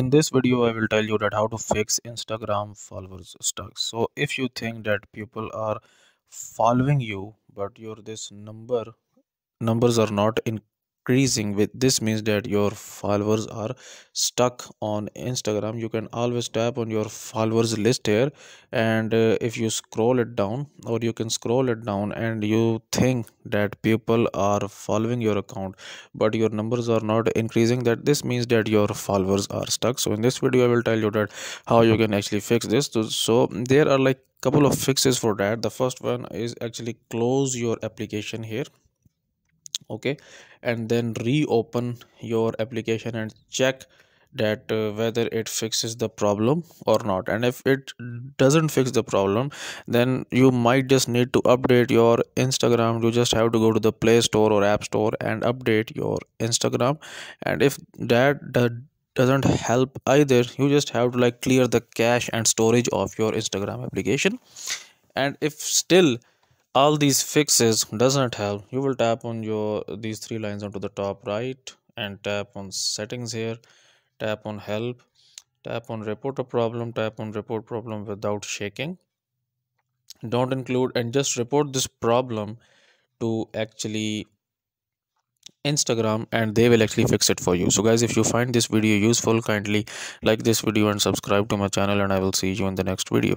in this video i will tell you that how to fix instagram followers stuck. So if you think that people are following you but your this number numbers are not in increasing with this means that your followers are stuck on instagram. You can always tap on your followers list here and uh, if you scroll it down or you can scroll it down and you think that people are following your account but your numbers are not increasing that this means that your followers are stuck. So in this video i will tell you that how you can actually fix this. So, so there are like a couple of fixes for that. The first one is actually close your application here okay and then reopen your application and check that uh, whether it fixes the problem or not. And if it doesn't fix the problem then you might just need to update your instagram. You just have to go to the play store or app store and update your instagram. And if that, that doesn't help either you just have to like clear the cache and storage of your instagram application. And if still all these fixes doesn't help. You will tap on your these three lines onto the top right and tap on settings here. Tap on help. Tap on report a problem. Tap on report problem without shaking. Don't include and just report this problem to actually instagram and they will actually fix it for you. So guys if you find this video useful kindly like this video and subscribe to my channel and i will see you in the next video